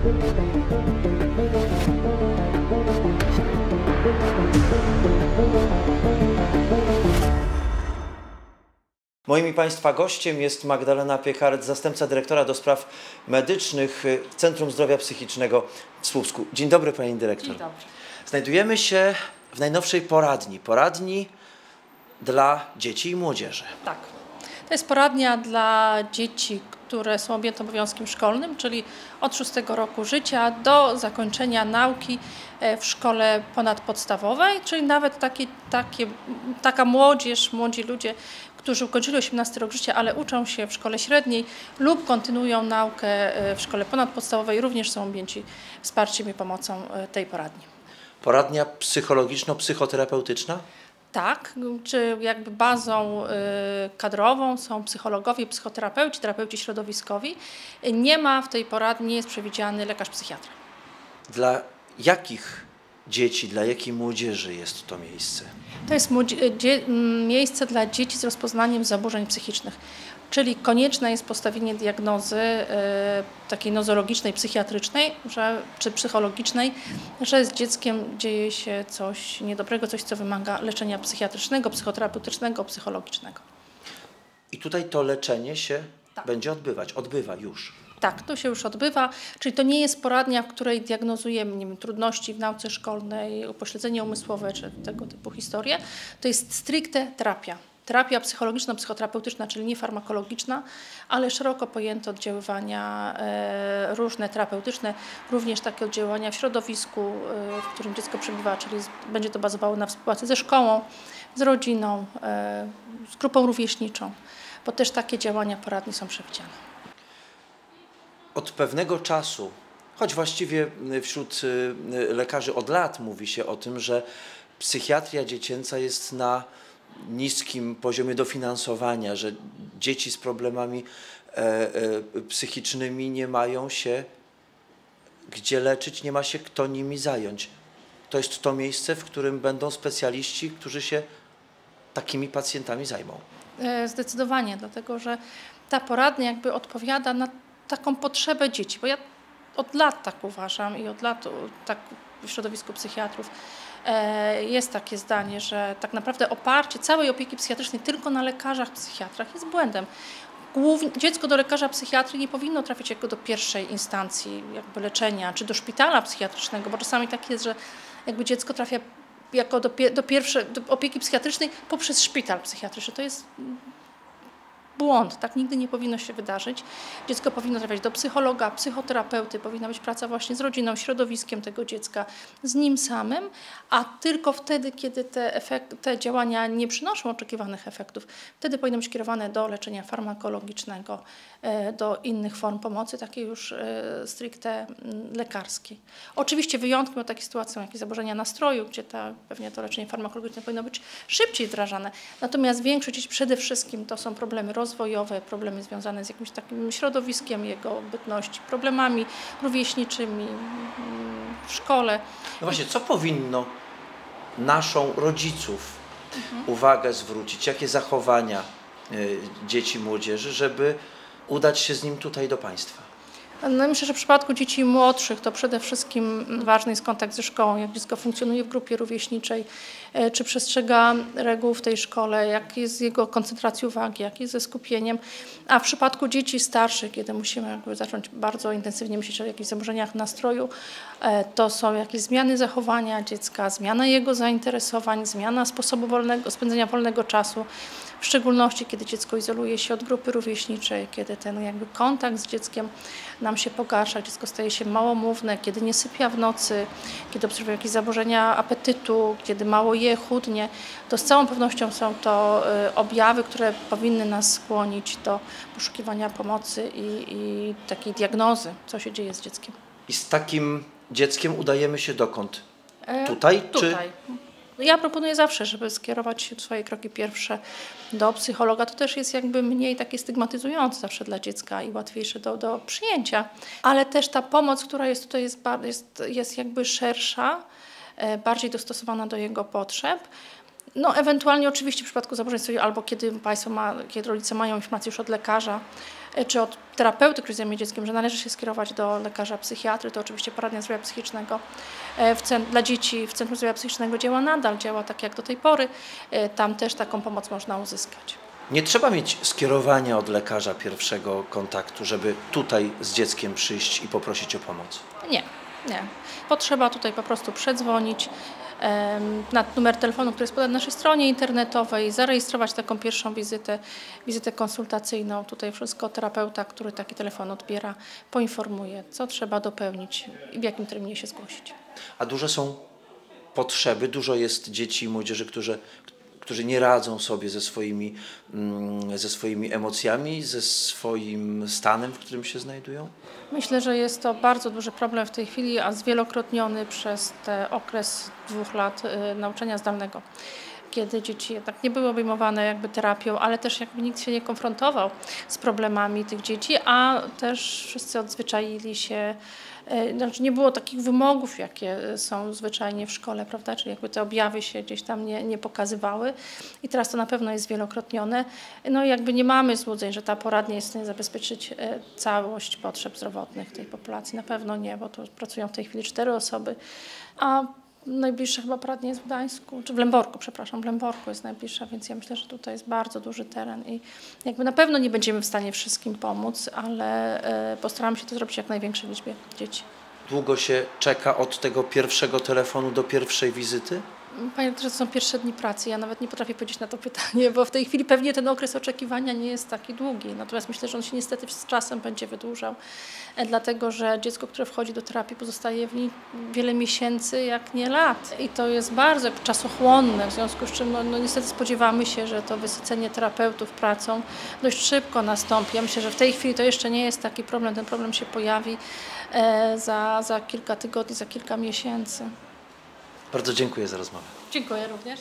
Moim Państwa gościem jest Magdalena Piekart, zastępca dyrektora do spraw medycznych Centrum Zdrowia Psychicznego w Słupsku. Dzień dobry Pani Dyrektor. Dzień dobry. Znajdujemy się w najnowszej poradni. Poradni dla dzieci i młodzieży. Tak. To jest poradnia dla dzieci, które są objęte obowiązkiem szkolnym, czyli od 6 roku życia do zakończenia nauki e, w szkole ponadpodstawowej, czyli nawet takie, takie, taka młodzież, młodzi ludzie, którzy ukończyli 18 rok życia, ale uczą się w szkole średniej lub kontynuują naukę e, w szkole ponadpodstawowej, również są objęci wsparciem i pomocą e, tej poradni. Poradnia psychologiczno-psychoterapeutyczna? Tak, czy jakby bazą y, kadrową są psychologowie, psychoterapeuci, terapeuci środowiskowi. Nie ma w tej poradni, nie jest przewidziany lekarz psychiatra. Dla jakich dzieci, dla jakiej młodzieży jest to miejsce? To jest miejsce dla dzieci z rozpoznaniem zaburzeń psychicznych, czyli konieczne jest postawienie diagnozy y, takiej nozologicznej, psychiatrycznej że, czy psychologicznej, że z dzieckiem dzieje się coś niedobrego, coś co wymaga leczenia psychiatrycznego, psychoterapeutycznego, psychologicznego. I tutaj to leczenie się Tak. będzie odbywać, odbywa już. Tak, to się już odbywa, czyli to nie jest poradnia, w której diagnozujemy nie wiem, trudności w nauce szkolnej, upośledzenie umysłowe czy tego typu historie. To jest stricte terapia. Terapia psychologiczno-psychoterapeutyczna, czyli nie farmakologiczna, ale szeroko pojęte oddziaływania e, różne terapeutyczne, również takie oddziaływania w środowisku, e, w którym dziecko przebywa, czyli będzie to bazowało na współpracy ze szkołą, z rodziną, e, z grupą rówieśniczą, bo też takie działania poradni są przewidziane. Od pewnego czasu, choć właściwie wśród y, y, lekarzy od lat mówi się o tym, że psychiatria dziecięca jest na niskim poziomie dofinansowania, że dzieci z problemami e, e, psychicznymi nie mają się gdzie leczyć, nie ma się kto nimi zająć. To jest to miejsce, w którym będą specjaliści, którzy się takimi pacjentami zajmą. E, Zdecydowanie, dlatego że ta poradnia jakby odpowiada na taką potrzebę dzieci, bo ja od lat tak uważam i od lat tak w środowisku psychiatrów jest takie zdanie, że tak naprawdę oparcie całej opieki psychiatrycznej tylko na lekarzach, psychiatrach jest błędem. Głównie, dziecko do lekarza psychiatry nie powinno trafić jako do pierwszej instancji jakby leczenia, czy do szpitala psychiatrycznego, bo czasami tak jest, że jakby dziecko trafia jako do, do pierwszej do opieki psychiatrycznej poprzez szpital psychiatryczny. To jest błąd, tak nigdy nie powinno się wydarzyć. Dziecko powinno trafiać do psychologa, psychoterapeuty, powinna być praca właśnie z rodziną, środowiskiem tego dziecka, z nim samym, a tylko wtedy, kiedy te, efekt, te działania nie przynoszą oczekiwanych efektów, wtedy powinno być kierowane do leczenia farmakologicznego, e, do innych form pomocy, takiej już e, stricte lekarskiej. Oczywiście wyjątkiem od takiej sytuacji jakieś zaburzenia nastroju, gdzie ta, pewnie to leczenie farmakologiczne powinno być szybciej wdrażane. Natomiast większość przede wszystkim to są problemy rozwojowe, problemy związane z jakimś takim środowiskiem jego bytności, problemami rówieśniczymi mm, w szkole. No właśnie, co powinno naszą rodziców Mhm. uwagę zwrócić? Jakie zachowania y, dzieci, młodzieży, żeby udać się z nim tutaj do państwa? No myślę, że w przypadku dzieci młodszych to przede wszystkim ważny jest kontakt ze szkołą, jak dziecko funkcjonuje w grupie rówieśniczej, e, czy przestrzega reguł w tej szkole, jak jest jego koncentracji uwagi, jak jest ze skupieniem. A w przypadku dzieci starszych, kiedy musimy jakby zacząć bardzo intensywnie myśleć o jakichś zaburzeniach nastroju, e, to są jakieś zmiany zachowania dziecka, zmiana jego zainteresowań, zmiana sposobu wolnego, spędzenia wolnego czasu. W szczególności, kiedy dziecko izoluje się od grupy rówieśniczej, kiedy ten jakby kontakt z dzieckiem nam się pogarsza, dziecko staje się małomówne, kiedy nie sypia w nocy, kiedy obserwuje jakieś zaburzenia apetytu, kiedy mało je, chudnie, to z całą pewnością są to y, objawy, które powinny nas skłonić do poszukiwania pomocy i, i takiej diagnozy, co się dzieje z dzieckiem. I z takim dzieckiem udajemy się dokąd? E, Tutaj? Czy Tutaj. Ja proponuję zawsze, żeby skierować swoje kroki pierwsze do psychologa. To też jest jakby mniej takie stygmatyzujące zawsze dla dziecka i łatwiejsze do, do przyjęcia. Ale też ta pomoc, która jest tutaj, jest, jest, jest jakby szersza, e, bardziej dostosowana do jego potrzeb. No, ewentualnie oczywiście w przypadku zaburzeń nastroju albo kiedy państwo ma, kiedy rodzice mają informację już od lekarza, e, czy od terapeuty, który zajmuje dzieckiem, że należy się skierować do lekarza psychiatry, to oczywiście poradnia zdrowia psychicznego e, dla dzieci w Centrum Zdrowia Psychicznego działa nadal, działa tak jak do tej pory. E, Tam też taką pomoc można uzyskać. Nie trzeba mieć skierowania od lekarza pierwszego kontaktu, żeby tutaj z dzieckiem przyjść i poprosić o pomoc. Nie, nie. Potrzeba tutaj po prostu przedzwonić na numer telefonu, który jest podany na naszej stronie internetowej, zarejestrować taką pierwszą wizytę, wizytę konsultacyjną. Tutaj wszystko terapeuta, który taki telefon odbiera, poinformuje, co trzeba dopełnić i w jakim terminie się zgłosić. A duże są potrzeby, dużo jest dzieci i młodzieży, którzy, którzy nie radzą sobie ze swoimi, mm, ze swoimi emocjami, ze swoim stanem, w którym się znajdują. Myślę, że jest to bardzo duży problem w tej chwili, a zwielokrotniony przez ten okres dwóch lat y, nauczania zdalnego, kiedy dzieci jednak nie były obejmowane jakby terapią, ale też jakby nikt się nie konfrontował z problemami tych dzieci, a też wszyscy odzwyczaili się, znaczy nie było takich wymogów, jakie są zwyczajnie w szkole, prawda, czyli jakby te objawy się gdzieś tam nie, nie pokazywały i teraz to na pewno jest zwielokrotnione. No i jakby nie mamy złudzeń, że ta poradnia jest w stanie zabezpieczyć e, całość potrzeb zdrowotnych tej populacji. Na pewno nie, bo tu pracują w tej chwili cztery osoby, a najbliższa chyba poradnia jest w Gdańsku, czy w Lęborku, przepraszam, w Lęborku jest najbliższa, więc ja myślę, że tutaj jest bardzo duży teren i jakby na pewno nie będziemy w stanie wszystkim pomóc, ale e, postaramy się to zrobić jak największej liczbie dzieci. Długo się czeka od tego pierwszego telefonu do pierwszej wizyty? Panie że to są pierwsze dni pracy. Ja nawet nie potrafię powiedzieć na to pytanie, bo w tej chwili pewnie ten okres oczekiwania nie jest taki długi. Natomiast myślę, że on się niestety z czasem będzie wydłużał, e, dlatego że dziecko, które wchodzi do terapii, pozostaje w niej wiele miesięcy, jak nie lat. I to jest bardzo czasochłonne, w związku z czym no, no niestety spodziewamy się, że to wysycenie terapeutów pracą dość szybko nastąpi. Ja myślę, że w tej chwili to jeszcze nie jest taki problem. Ten problem się pojawi e, za, za kilka tygodni, za kilka miesięcy. Bardzo dziękuję za rozmowę. Dziękuję również.